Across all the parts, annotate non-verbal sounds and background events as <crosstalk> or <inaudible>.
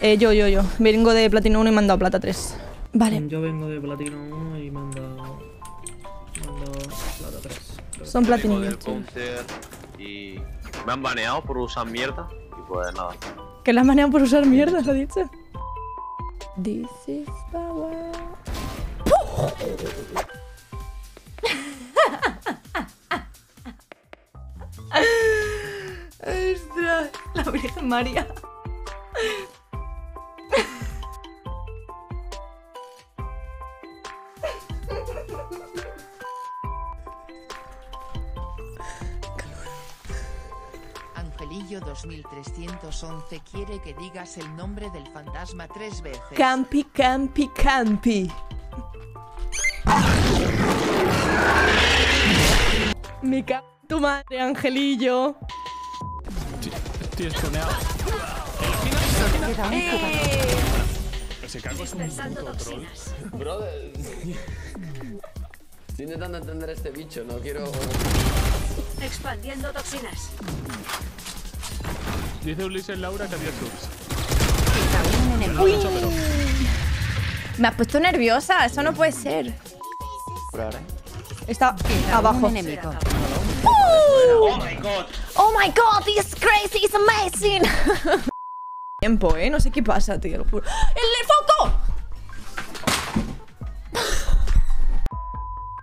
Eh, yo, yo, yo. Vengo de platino 1 y me han dado plata 3. Vale, Yo vengo de platino 1 y me han dado. Me han dado plata 3. son platinillos. y me han baneado por usar mierda. Y pues nada. Que la manean por usar mierda, has dicho. This is power. <laughs> ¡Ostras! La Virgen María. Angelillo 2311 quiere que digas el nombre del fantasma tres veces. Campi, campi, campi. Me cago tu madre, Angelillo. Estoy jugador. Ese cago es un puto troll. Brother. <laughs> Estoy intentando entender a este bicho, no quiero. Expandiendo toxinas. Dice Ulises Laura que había subs. Uy. Me has puesto nerviosa, eso no puede ser. Está Queda abajo. un enemigo. Oh my god, this is crazy, it's amazing. <laughs> Tiempo, eh, no sé qué pasa, tío. ¡El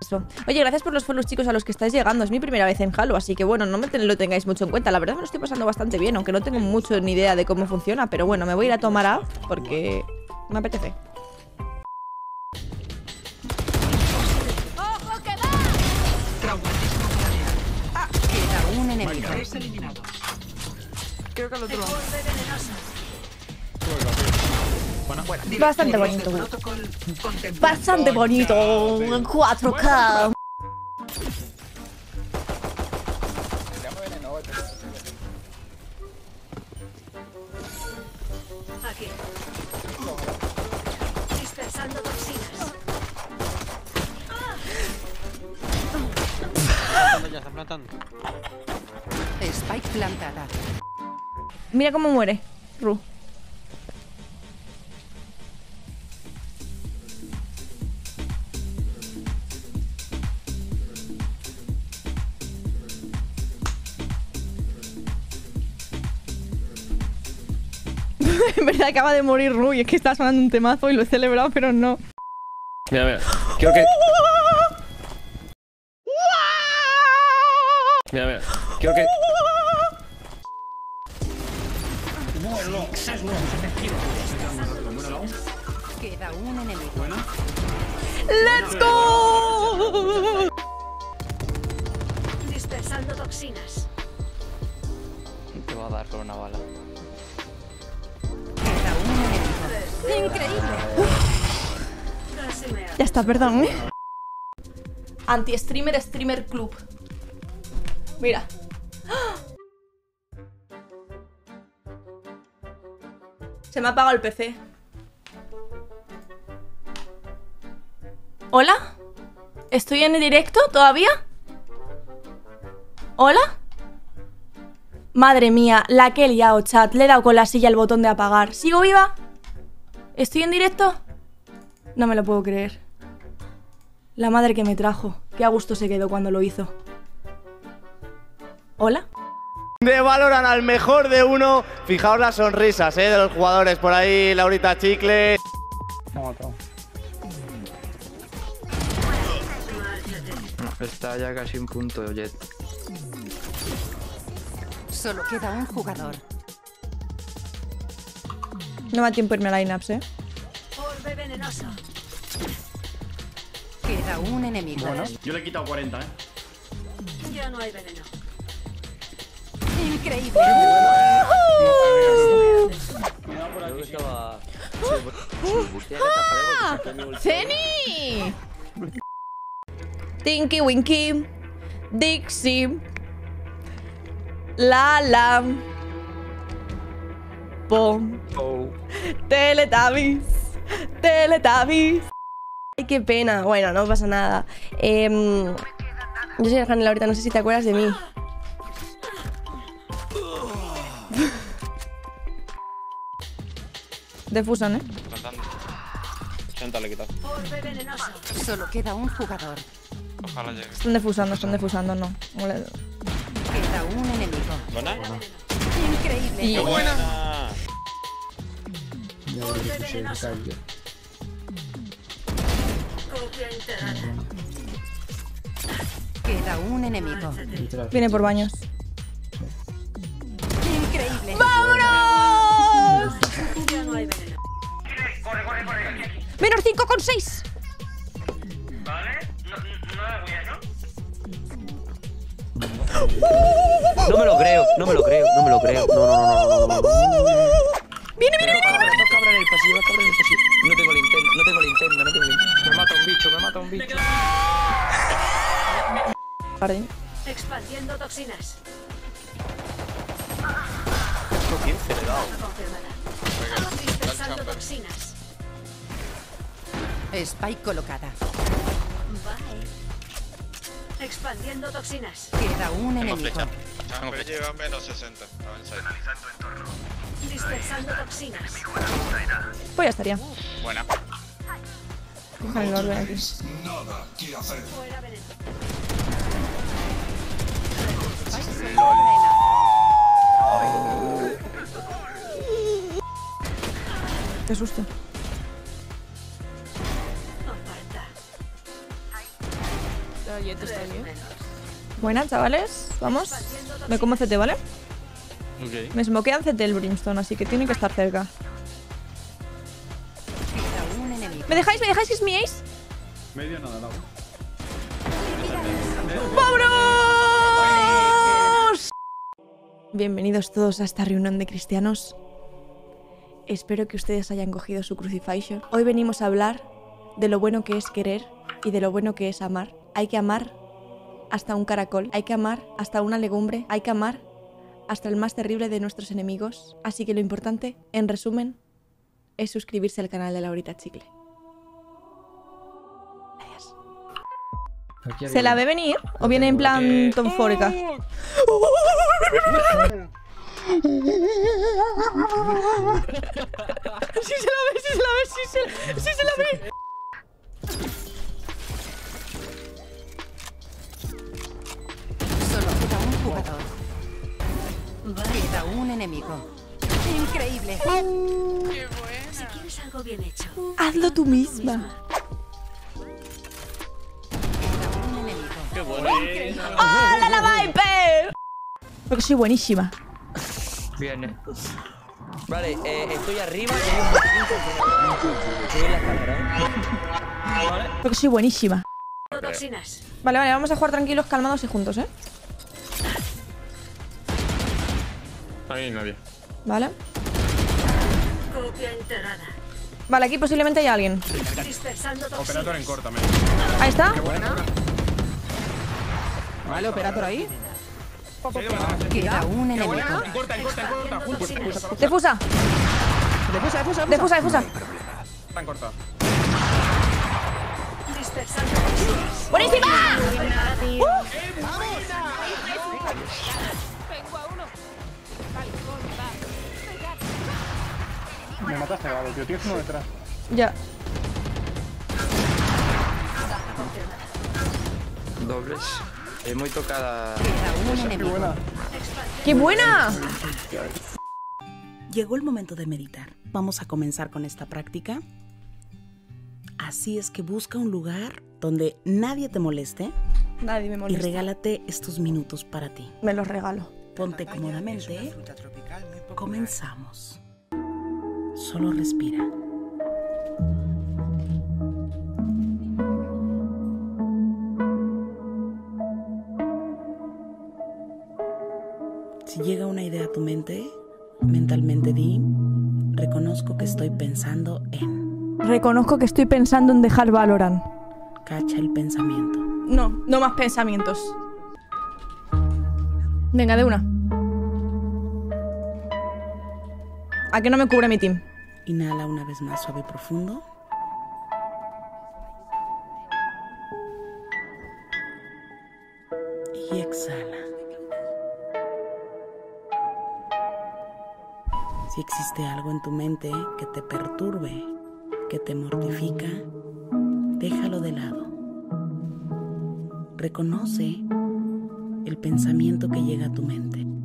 Eso. Oye, gracias por los follows, chicos, a los que estáis llegando. Es mi primera vez en Halo, así que bueno, no me ten- lo tengáis mucho en cuenta. La verdad me lo estoy pasando bastante bien, aunque no tengo mucho ni idea de cómo funciona. Pero bueno, me voy a ir a tomar A porque me apetece. Queda un enemigo. Bastante bonito. Bastante bonito. 4K. Aquí. Dispersando toxinas. Spike plantada. Mira cómo muere, Ru. <laughs> en verdad acaba de morir Ru y es que está sonando un temazo y lo he celebrado, pero no. Mira, mira. Quiero que. Mira, mira. Quiero que. Queda un enemigo. ¡Let's go! Dispersando toxinas. Te va a dar con una bala. Increíble. Ya está, perdón, ¿eh? Anti-streamer, streamer club. Mira. Se me ha apagado el PC. ¿Hola? ¿Estoy en directo todavía? ¿Hola? Madre mía, la que he liado, chat. Le he dado con la silla el botón de apagar. ¿Sigo viva? ¿Estoy en directo? No me lo puedo creer. La madre que me trajo. Qué a gusto se quedó cuando lo hizo. ¿Hola? De valoran al mejor de uno. Fijaos las sonrisas ¿eh? de los jugadores por ahí. Laurita Chicle. Está ya casi un punto, Jet. Solo queda un jugador. No me da tiempo irme a lineups, ¿eh? Orbe venenoso. Queda un enemigo. Yo le he quitado 40, eh. Ya no hay veneno. Increíble. ¡Ceni! Tinky Winky. Dixie. Lala. Pom. Teletubbies. Teletubbies. Ay, qué pena. Bueno, no pasa nada. Em, yo soy Arjanel ahorita, no sé si te acuerdas de mí. Defusan, ¿eh? Plantando. 80 le he quitado. Solo queda un jugador. Ojalá llegue. Están defusando, están defusando, no. Queda un enemigo. ¿Buena? Increíble. Y- ¡Buena! Orbe venenoso. Copia enterrada. Queda un enemigo. Viene por baños. Increíble. Ya no hay veneno. ¡Menos 5 con 6! No me lo creo, no me lo creo, no me lo creo. No, no, no, no, no, no, no. ¡Viene, viene, Dos en el pasillo, pasillo. No tengo linterna, no tengo linterna, no tengo linterna. Me mata un bicho, me mata un bicho. Jardín. Expandiendo toxinas. 15 le he dado. Dispersando toxinas. Spike colocada. Bye. Expandiendo toxinas. Queda un enemigo. Pero llega a menos 60. Avanza. Dispersando toxinas. Pues ya estaría. Buena. Cojan el orbe aquí. Fuera veneno. Qué susto. Buena, chavales. Vamos. Me como CT, ¿vale? Ok. Me smokean CT el Brimstone, así que tiene que estar cerca. ¿Me dejáis? ¿Me dejáis que es mi ace? Medio nada, nada. ¡Vámonos! Bienvenidos todos a esta reunión de cristianos. Espero que ustedes hayan cogido su crucifixion. Hoy venimos a hablar de lo bueno que es querer y de lo bueno que es amar. Hay que amar hasta un caracol, hay que amar hasta una legumbre, hay que amar hasta el más terrible de nuestros enemigos. Así que lo importante, en resumen, es suscribirse al canal de Laurita Chicle. Gracias. ¿Se la ve venir? ¿O viene en plan tonfórica? <laughs> <laughs> Sí se la ve, sí se la ve, sí se, sí se la ve. Un enemigo. Increíble. Si quieres algo bien hecho. Hazlo tú misma. Un enemigo. ¡Qué bueno! ¡Hola, la Viper! Porque soy buenísima. Bien. eh. Vale, eh, estoy arriba y hay un botiquín con- Estoy en la cámara, ¿eh? Vale. Porque soy buenísima. Toxinas. Vale, vale, vamos a jugar tranquilos, calmados y juntos, ¿eh? Ahí nadie. Vale. Copia enterrada. Vale, aquí posiblemente hay alguien. Dispersando Operator en corta, me. Ahí está. Vale, operator ahí. Queda un enemigo. En corta, en corta, en corta. Defusa. Defusa, defusa, Defusa, defusa. Está en corta. Dispersando toxinas. Me mataste, Gabo, tío. Tienes uno detrás. Ya. Dobles. Es muy tocada. Un enemigo. ¡Qué buena! Llegó el momento de meditar. Vamos a comenzar con esta práctica. Así es que busca un lugar donde nadie te moleste Nadie me y molesta. regálate estos minutos para ti. Me los regalo. Ponte cómodamente. Comenzamos. Solo respira. Si llega una idea a tu mente, mentalmente di, reconozco que estoy pensando en. Reconozco que estoy pensando en dejar Valorant. Cacha el pensamiento. No, no más pensamientos. Venga, de una. ¿A qué no me cubre mi team? Inhala una vez más suave y profundo. Y exhala. Si existe algo en tu mente que te perturbe, que te mortifica, déjalo de lado. Reconoce el pensamiento que llega a tu mente.